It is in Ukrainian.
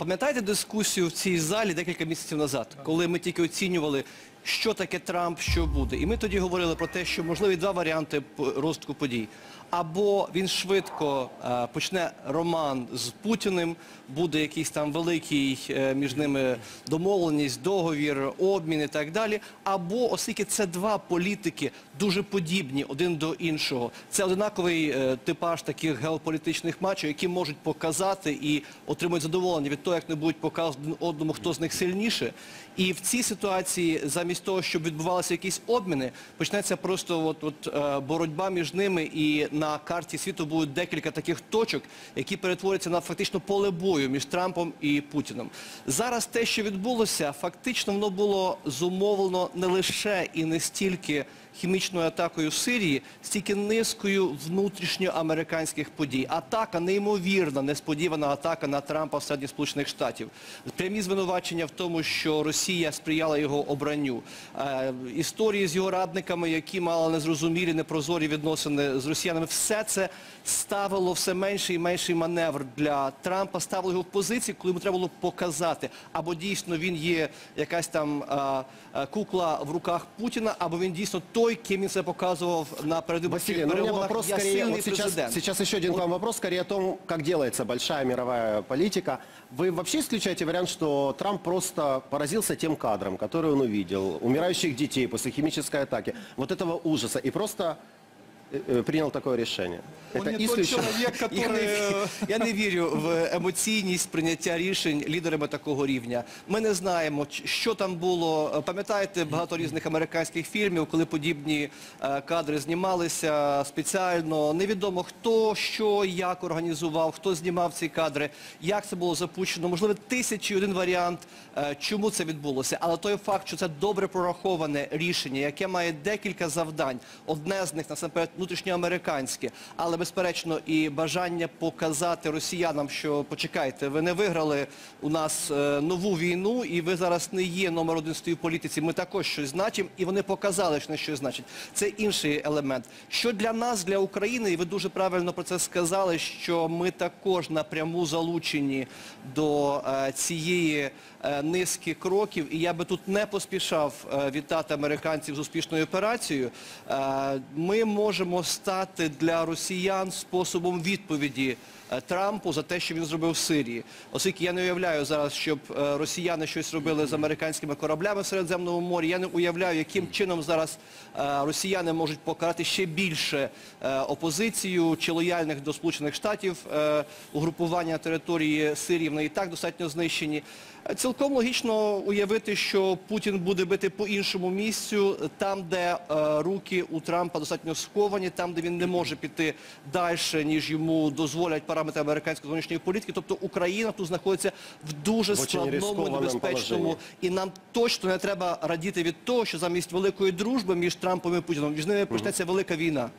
пам'ятаєте дискусію в цій залі декілька місяців назад, коли ми тільки оцінювали, що таке Трамп, що буде? І ми тоді говорили про те, що можливі два варіанти розвитку подій. Або він швидко е, почне роман з Путіним, буде якийсь там великий е, між ними домовленість, договір, обмін і так далі. Або, оскільки це два політики дуже подібні один до іншого, це одинаковий е, типаж таких геополітичних матчів, які можуть показати і отримують задоволення від того, як не будуть показувати одному, хто з них сильніше. І в цій ситуації, замість того, щоб відбувалися якісь обміни, почнеться просто от, от, е, боротьба між ними, і на карті світу будуть декілька таких точок, які перетворяться на фактично поле бою між Трампом і Путіном. Зараз те, що відбулося, фактично воно було зумовлено не лише і не стільки хімічною атакою в Сирії, стільки низкою внутрішньоамериканських подій. Атака неймовірна, несподівана атака на Трампа в Сполучених Сполучених Штатів. Прямі звинувачення в тому, що Росія сприяла його обранню. Е, історії з його радниками, які мали незрозумілі, непрозорі відносини з росіянами. Все це ставило все менший і менший маневр для Трампа, ставило його в позиції, коли йому треба було показати, або дійсно він є якась там а, а, кукла в руках Путіна, або він дійсно той, ким він себе показував на передвиборчих ну, вопрос Я сильний президент. сейчас еще один к вам вопрос, скорее о том, как делается большая мировая политика. Вы вообще исключаете вариант, что Трамп просто поразился тем кадром, который он увидел, умирающих детей после химической атаки, вот этого ужаса, и просто э, э, принял такое решение? Он не тот исключено. человек, Я который... не, я не вірю в емоційність прийняття рішень лідерами такого рівня. Ми не знаємо, ч- що там було. Пам'ятаєте багато різних американських фільмів, коли подібні е, кадри знімалися спеціально. Невідомо хто, що, як організував, хто знімав ці кадри, як це було запущено. Можливо, тисячі і один варіант, е, чому це відбулося. Але той факт, що це добре прораховане рішення, яке має декілька завдань. Одне з них насамперед внутрішньоамериканське, але безперечно і бажання показати росіянам, що почекайте, ви не виграли у нас е, нову війну, і ви зараз не є номер один в політиці. Ми також щось значимо, і вони показали, що не щось значить. Це інший елемент. Що для нас, для України, і ви дуже правильно про це сказали, що ми також напряму залучені до е, цієї е, низки кроків, і я би тут не поспішав вітати американців з успішною операцією. Ми можемо стати для росіян способом відповіді е, Трампу за те, що він зробив в Сирії. Оскільки я не уявляю зараз, щоб е, росіяни щось робили з американськими кораблями в Середземному морі. Я не уявляю, яким чином зараз е, росіяни можуть покарати ще більше опозицію чи лояльних до Сполучених Штатів угрупування території Сирії. Вони і так достатньо знищені. Цілком логічно уявити, що Путін буде бити по іншому місцю, там, де руки у Трампа достатньо сковані, там, де він не може піти далі, ніж йому дозволять параметри американської зовнішньої політики. Тобто Україна тут знаходиться в дуже складному небезпечному. І нам точно не треба радіти від того, що замість великої дружби між Трампом і Путіном між ними почнеться велика війна.